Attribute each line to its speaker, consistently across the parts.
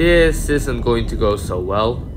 Speaker 1: This isn't going to go so well.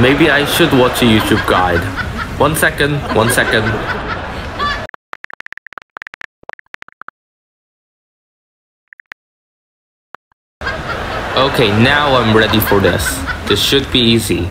Speaker 1: Maybe I should watch a YouTube guide. One second, one second. Okay, now I'm ready for this. This should be easy.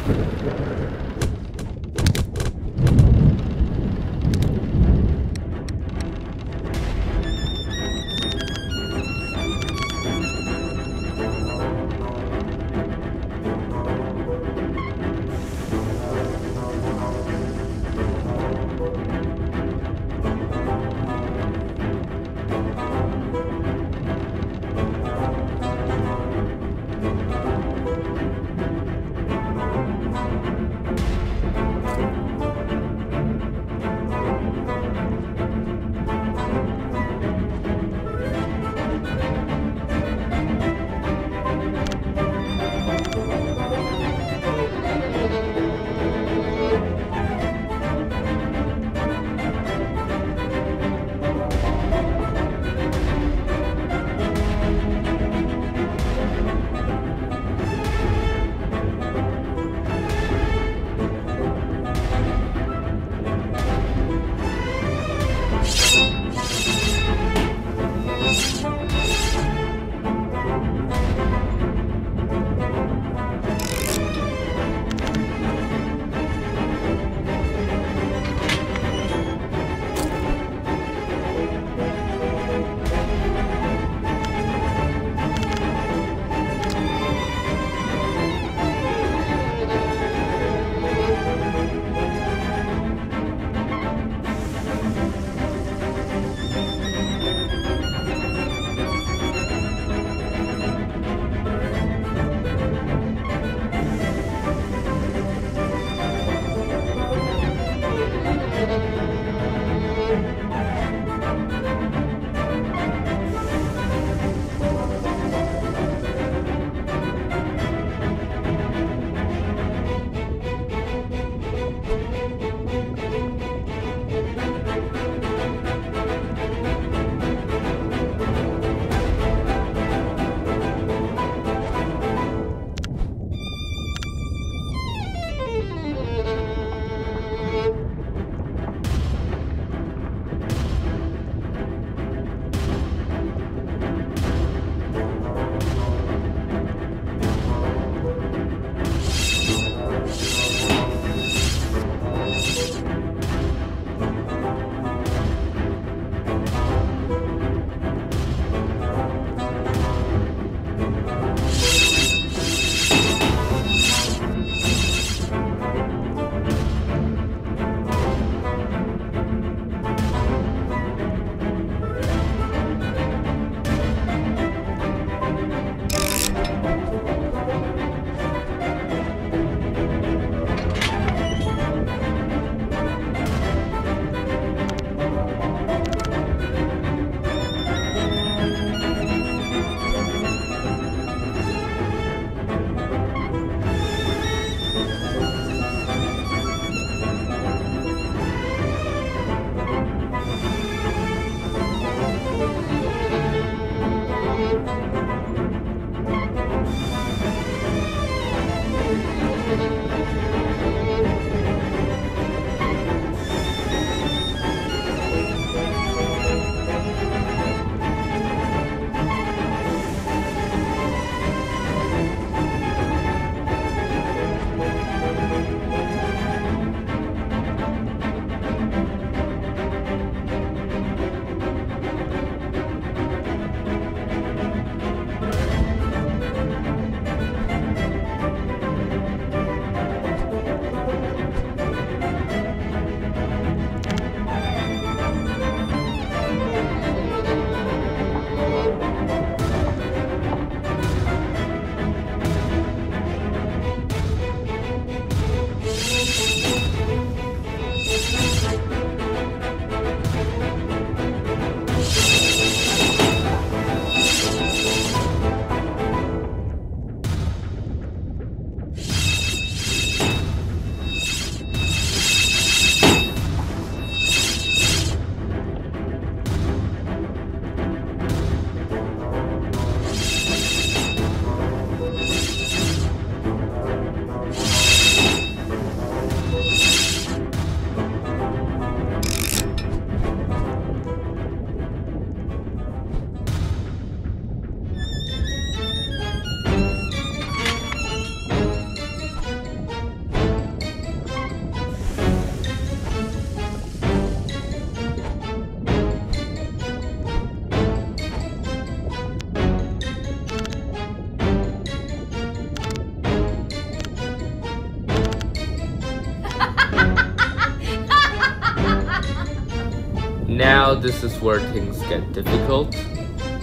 Speaker 1: Now this is where things get difficult.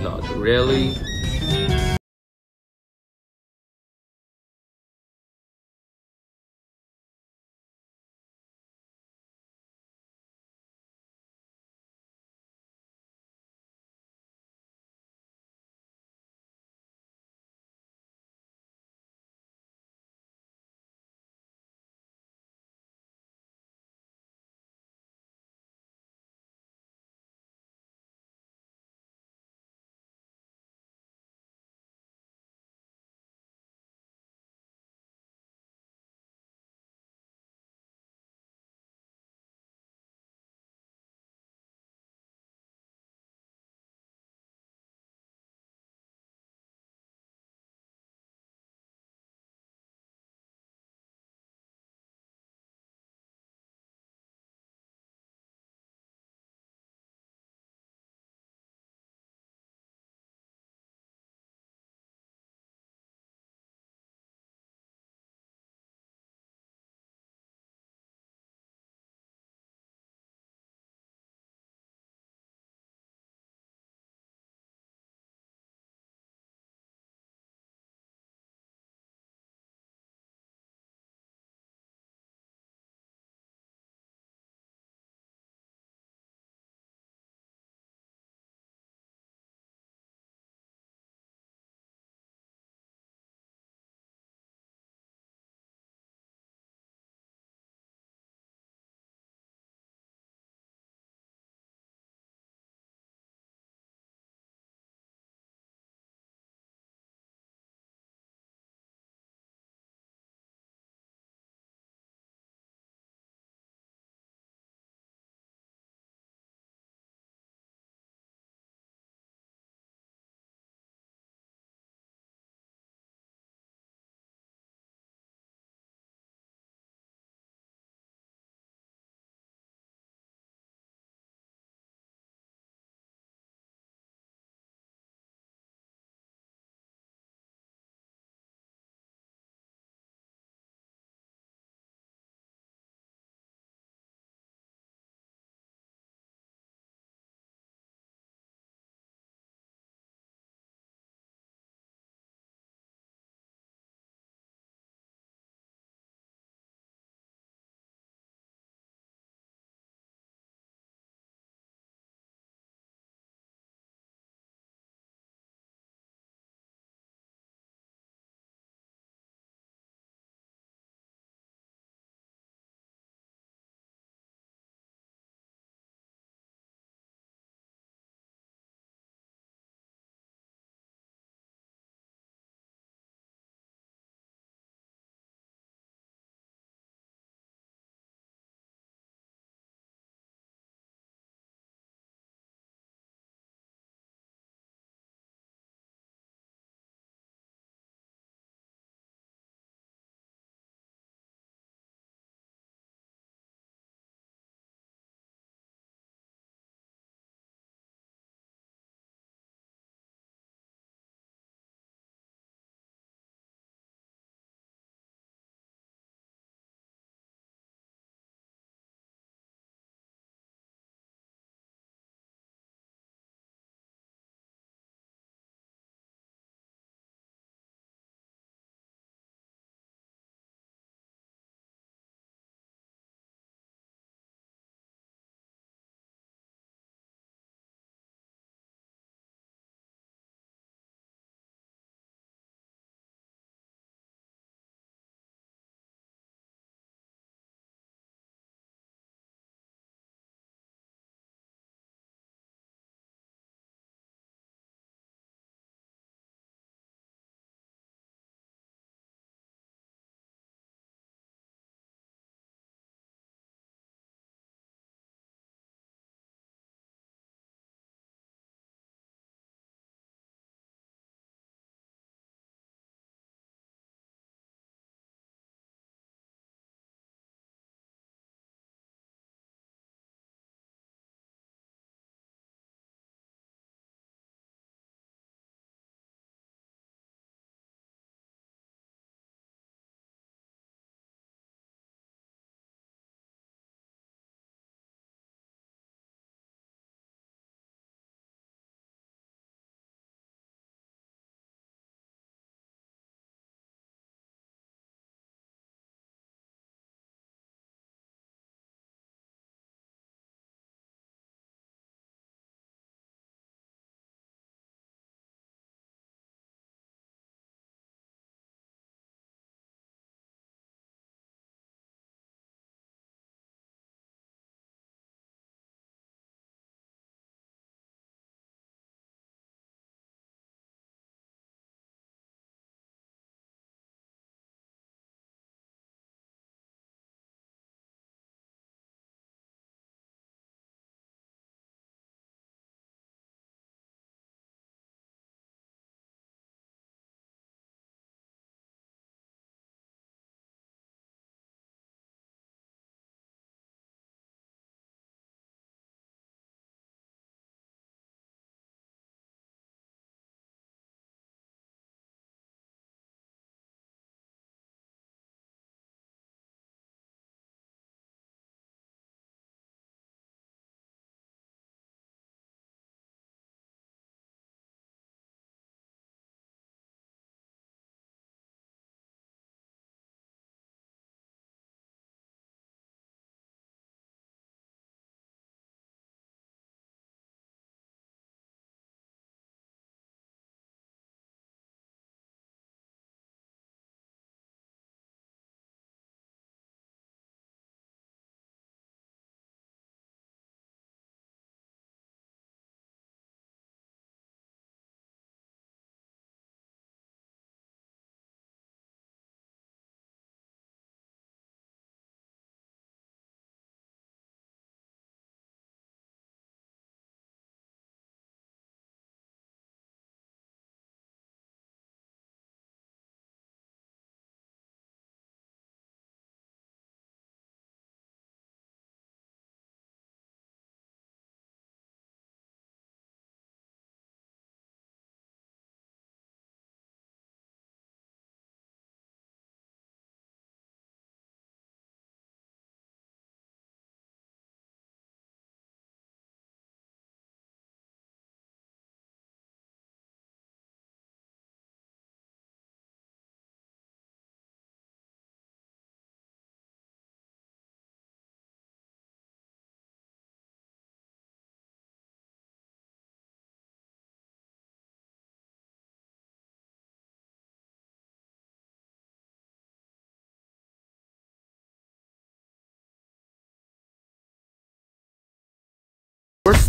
Speaker 1: Not really.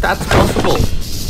Speaker 1: That's possible.